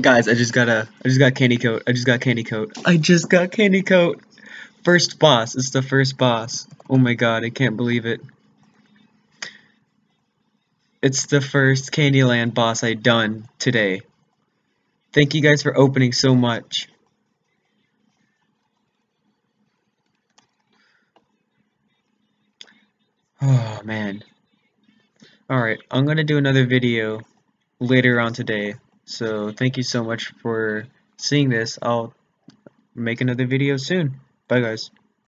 Guys, I just got a, I just got candy coat. I just got candy coat. I just got candy coat. First boss. It's the first boss. Oh my god, I can't believe it. It's the first Candyland boss I done today. Thank you guys for opening so much. Oh man. Alright, I'm gonna do another video later on today. So thank you so much for seeing this. I'll make another video soon. Bye guys.